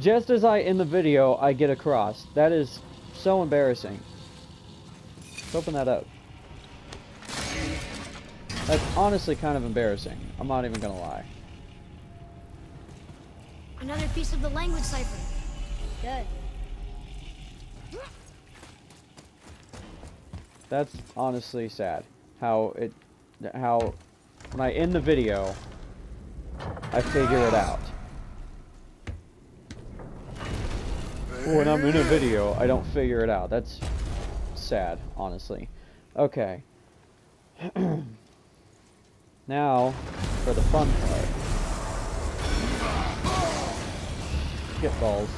Just as I end the video, I get across. That is so embarrassing. Let's open that up. That's honestly kind of embarrassing. I'm not even gonna lie. Another piece of the language cipher. Good. That's honestly sad. How it, how, when I end the video, I figure it out. When I'm in a video, I don't figure it out. That's sad, honestly. Okay. now, for the fun part. Get balls.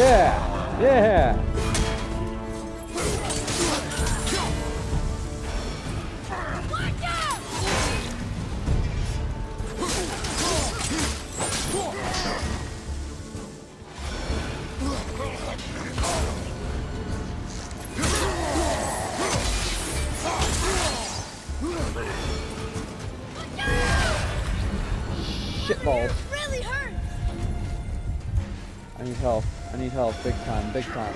Yeah, yeah. Shit balls. Really hurt. I need help. I need help. Big time. Big time.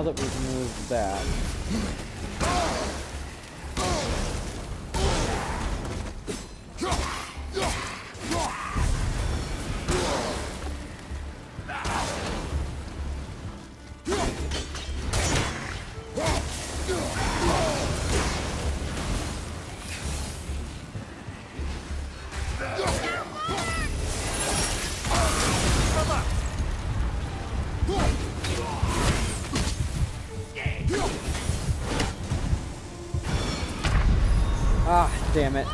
Now that we've moved that. Damn it.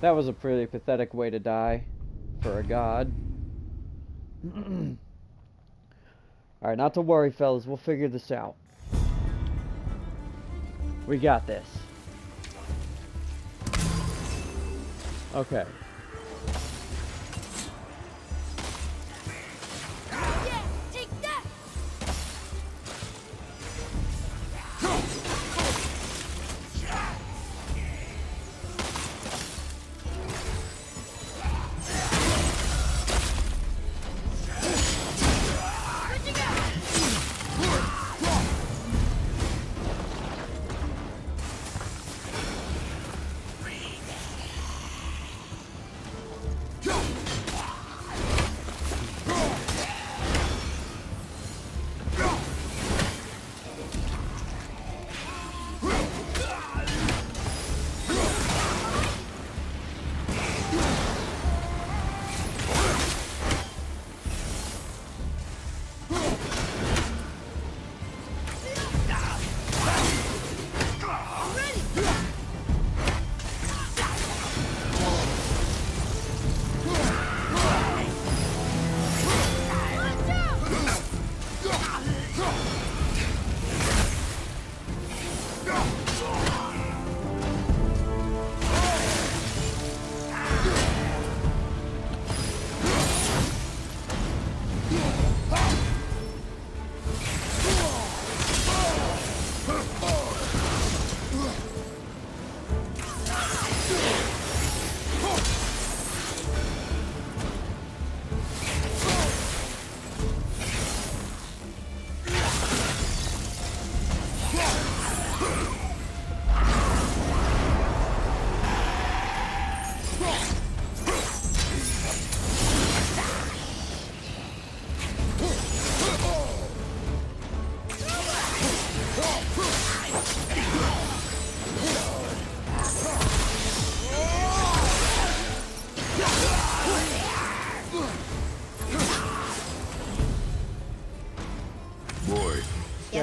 That was a pretty pathetic way to die for a god. Alright, not to worry, fellas. We'll figure this out. We got this. Okay.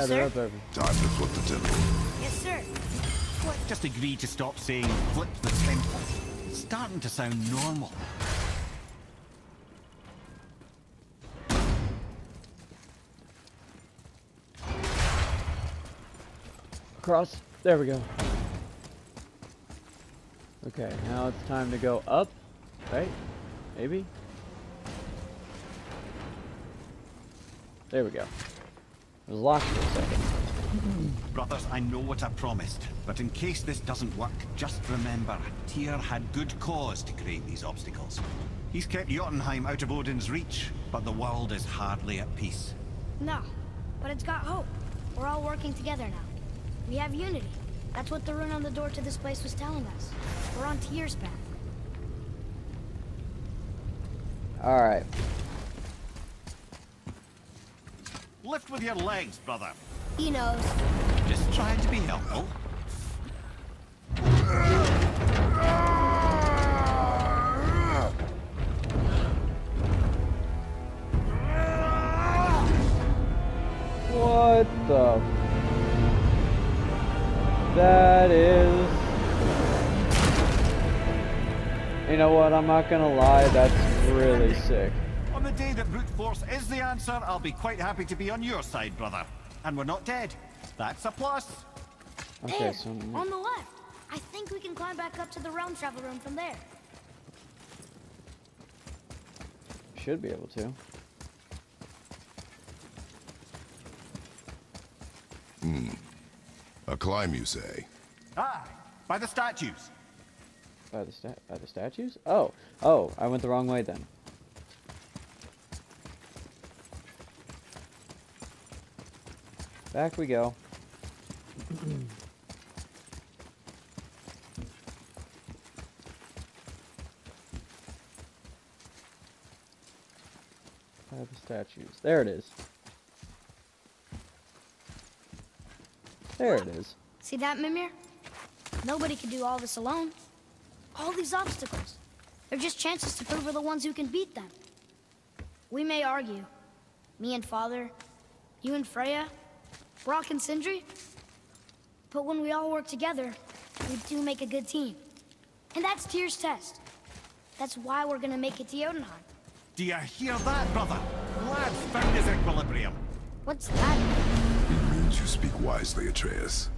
Yeah, they're sir. up every. Time to flip the temple. Yes, sir. Just agree to stop saying flip the temple. It's starting to sound normal. Across. There we go. Okay, now it's time to go up. Right? Maybe? There we go. It was locked for a second. Brothers, I know what I promised, but in case this doesn't work, just remember, Tyr had good cause to create these obstacles. He's kept Jotunheim out of Odin's reach, but the world is hardly at peace. No, but it's got hope. We're all working together now. We have unity. That's what the rune on the door to this place was telling us. We're on Tyr's path. Alright. Lift with your legs, brother. He knows. Just trying to be helpful. What the? That is... You know what, I'm not gonna lie, that's really sick. On day that brute force is the answer, I'll be quite happy to be on your side, brother. And we're not dead. That's a plus. Okay, there, so... on the left. I think we can climb back up to the realm travel room from there. Should be able to. Hmm. A climb, you say? Ah, by the statues. By the sta by the statues? Oh, oh, I went the wrong way then. Back we go. By the statues. There it is. There it is. See that, Mimir? Nobody can do all this alone. All these obstacles. They're just chances to prove we're the ones who can beat them. We may argue. Me and Father, you and Freya, Brock and Sindri. But when we all work together, we do make a good team. And that's Tyr's test. That's why we're gonna make it to Jotunheim. Do you hear that, brother? Lad's found his equilibrium. What's that? It means you speak wisely, Atreus.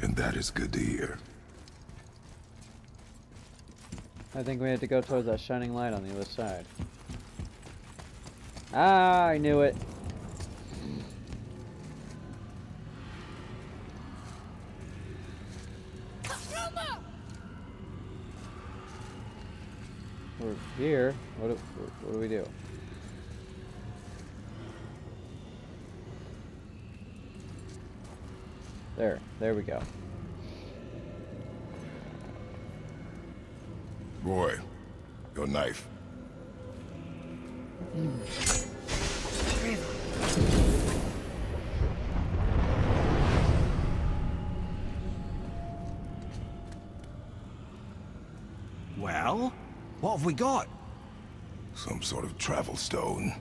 And that is good to hear. I think we had to go towards that shining light on the other side. Ah, I knew it. We're here. What do, what do we do? There, there we go. Roy, your knife. Well, what have we got? Some sort of travel stone.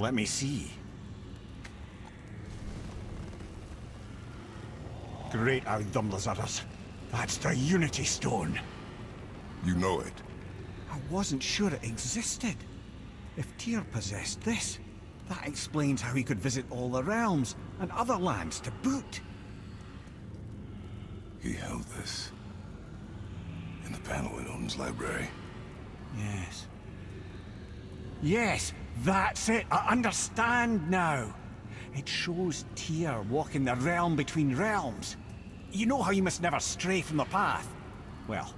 Let me see. Great Audumlazaras. That's the Unity Stone. You know it. I wasn't sure it existed. If Tyr possessed this, that explains how he could visit all the realms and other lands to boot. He held this. In the panel in Odin's library. Yes. Yes, that's it. I understand now. It shows Tyr walking the realm between realms. You know how you must never stray from the path? Well,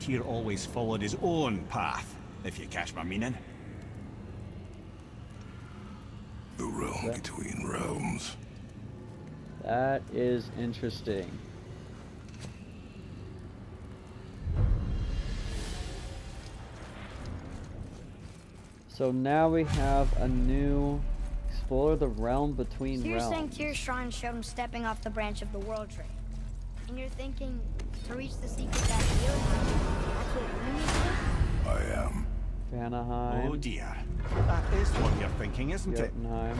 Tyr always followed his own path, if you catch my meaning. The realm between realms. That is interesting. So now we have a new explore the realm between So you're saying realms. Tyr's shrine showed him stepping off the branch of the world tree. And you're thinking to reach the secret that heals That's what we need to do? I am. Vanaheim, Oh dear. That is what you're thinking, isn't it? Jotunheim.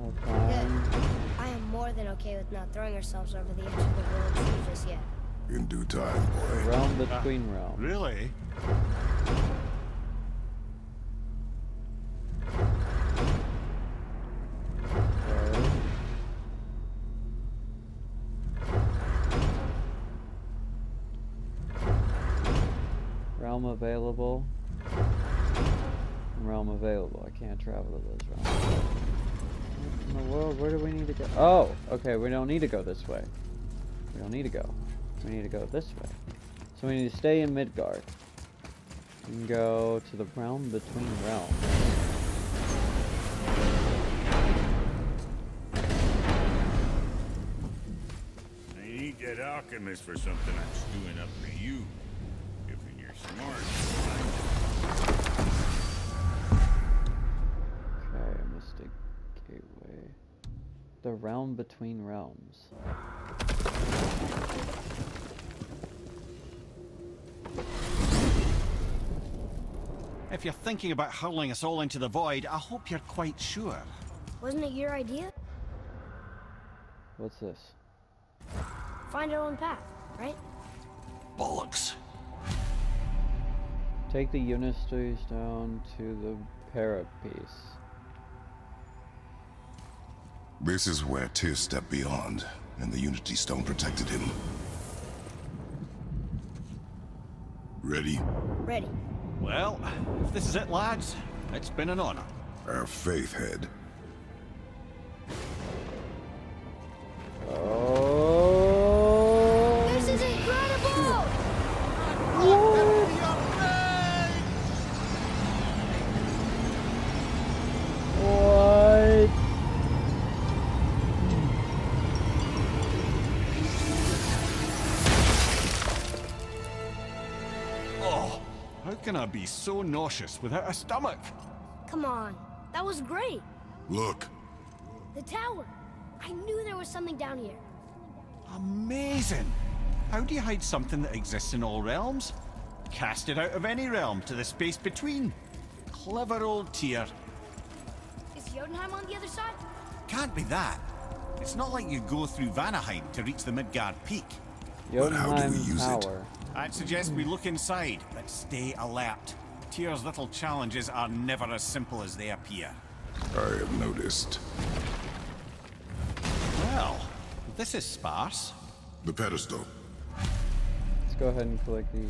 All Good. I am more than okay with not throwing ourselves over the edge of the world tree just yet. In due time, The boy. realm between realms. Really? Realm available. Realm available. I can't travel to those realms. What in the world? Where do we need to go? Oh, okay. We don't need to go this way. We don't need to go. We need to go this way. So we need to stay in Midgard. And go to the realm between realms. I need that alchemist for something I'm stewing up for you. If you're smart. Okay, Mystic Gateway. The realm between realms. If you're thinking about hurling us all into the void, I hope you're quite sure. Wasn't it your idea? What's this? Find our own path, right? Bollocks. Take the Unity Stone to the Parapiece. This is where Tyr stepped beyond, and the Unity Stone protected him. Ready? Ready. Well, if this is it, lads, it's been an honor. Our faith head. Can I be so nauseous without a stomach? Come on. That was great. Look, The tower. I knew there was something down here. Amazing! How do you hide something that exists in all realms? Cast it out of any realm to the space between. Clever old Tyr. Is Jotunheim on the other side? Can't be that. It's not like you go through Vanaheim to reach the Midgard Peak. But how do we Jotunheim use it? Tower. I'd suggest we look inside, but stay alert. Tyr's little challenges are never as simple as they appear. I have noticed. Well, this is sparse. The pedestal. Let's go ahead and collect these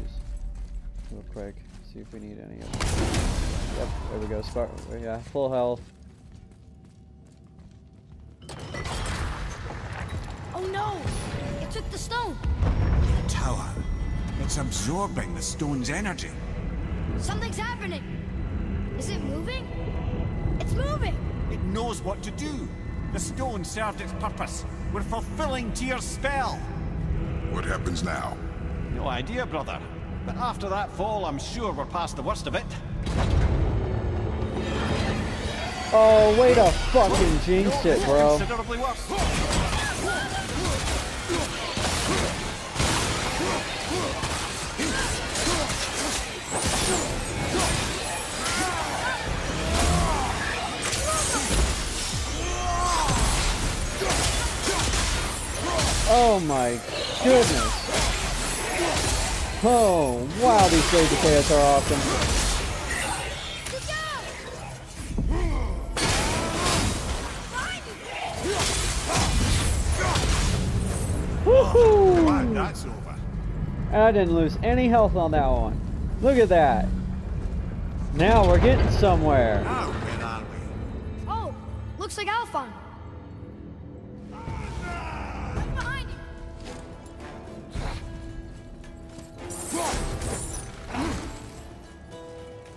real quick. See if we need any of them. Yep, there we go. Spark. Yeah, full health. Oh no! It took the stone! The tower. It's absorbing the stone's energy. Something's happening! Is it moving? It's moving! It knows what to do. The stone served its purpose. We're fulfilling Tyr's spell. What happens now? No idea, brother. But after that fall, I'm sure we're past the worst of it. Oh, way to fucking jinx it, bro. Considerably worse. Oh my goodness. Oh, wow, these Blade Chaos are awesome. Woohoo! Glad that's over. I didn't lose any health on that one. Look at that. Now we're getting somewhere.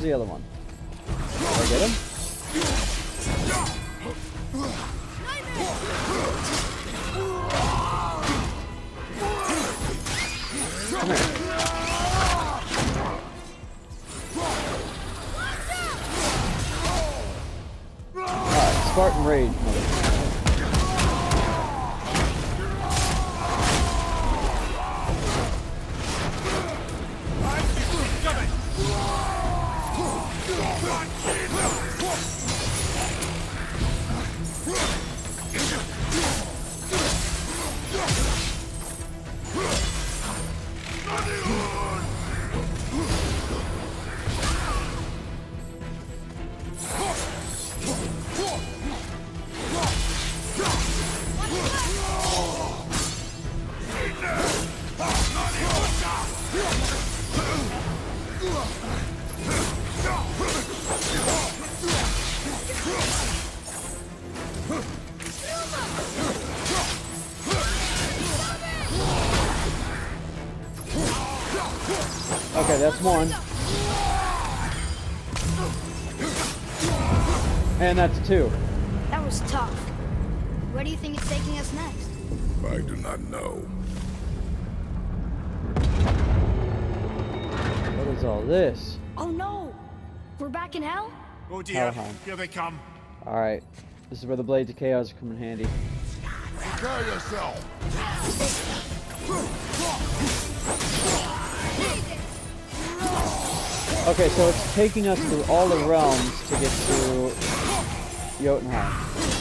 The other one? Okay, that's one. And that's two. That was tough. Where do you think it's taking us next? I do not know. What is all this? Oh no! We're back in hell? Oh dear, Helheim. here they come. Alright. This is where the Blades of Chaos come in handy. Prepare yourself. Okay, so it's taking us through all the realms to get to Jotunheim.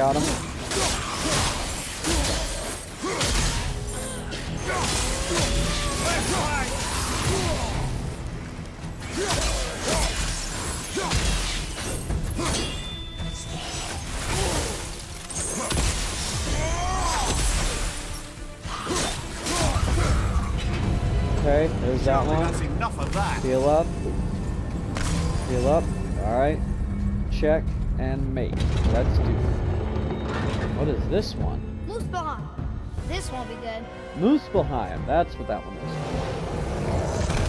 Got him. Okay, there's that one. That's enough of that. Heal up. Heal up. Alright. Check and make. Let's do it. What is this one? Muspelheim! This won't be good. Muspelheim. That's what that one is.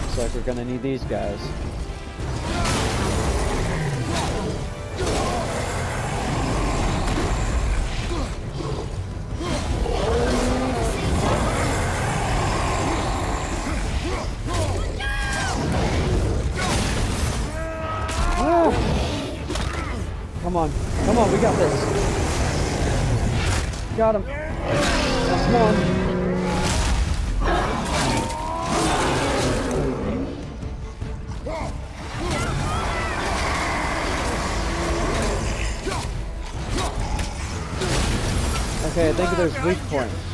Looks like we're gonna need these guys. Ah! Come on. Come on, we got this. Got him. That's one. Okay, I think there's weak points.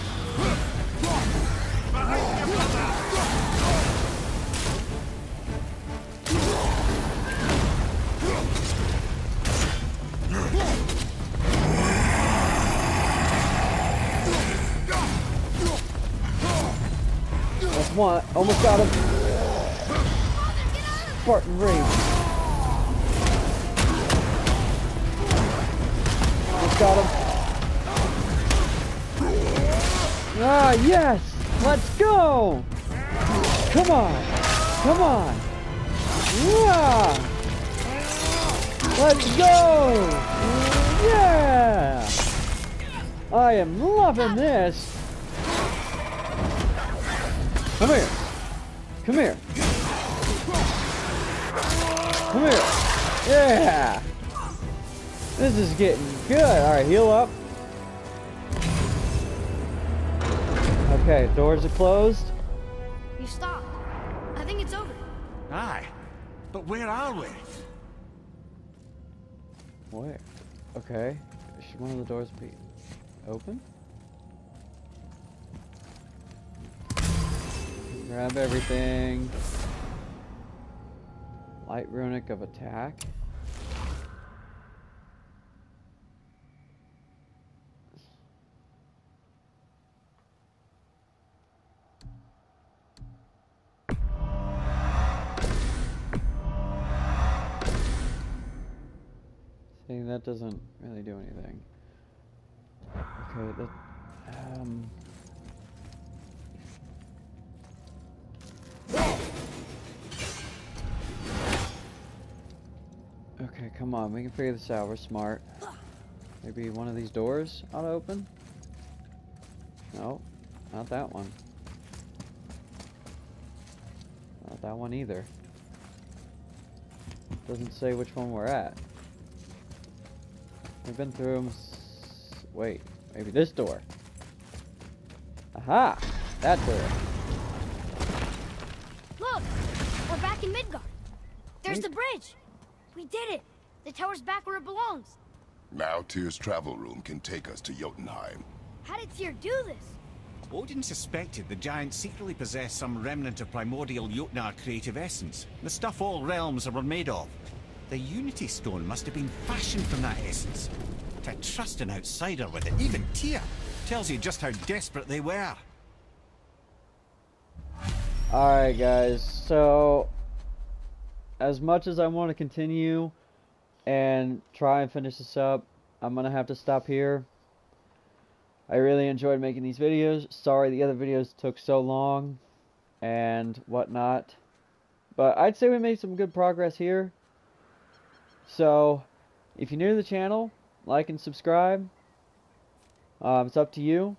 One. Almost got him. Spartan Rage. Almost got him. Ah, yes! Let's go! Come on! Come on! Yeah! Let's go! Yeah! I am loving this! Come here! Come here! Come here! Yeah! This is getting good! Alright, heal up. Okay, doors are closed. You stopped. I think it's over. Aye. But where are we? Where? Okay. Should one of the doors be open? Grab everything. Light runic of attack. that doesn't really do anything. Okay, that on, we can figure this out, we're smart. Maybe one of these doors ought to open? No, not that one. Not that one either. Doesn't say which one we're at. We've been through them. Wait, maybe this door. Aha! That door. Look! We're back in Midgard. There's the bridge. We did it. The tower's back where it belongs. Now Tyr's travel room can take us to Jotunheim. How did Tyr do this? Odin suspected the giant secretly possessed some remnant of primordial Jotnar creative essence, the stuff all realms were made of. The Unity Stone must have been fashioned from that essence. To trust an outsider with it, even Tyr, tells you just how desperate they were. Alright, guys, so. As much as I want to continue and try and finish this up, I'm gonna have to stop here. I really enjoyed making these videos. Sorry the other videos took so long and whatnot. But I'd say we made some good progress here. So, if you're new to the channel, like and subscribe. Um, it's up to you.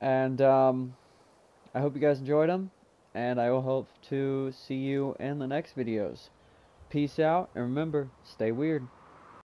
And um, I hope you guys enjoyed them. And I will hope to see you in the next videos. Peace out, and remember, stay weird.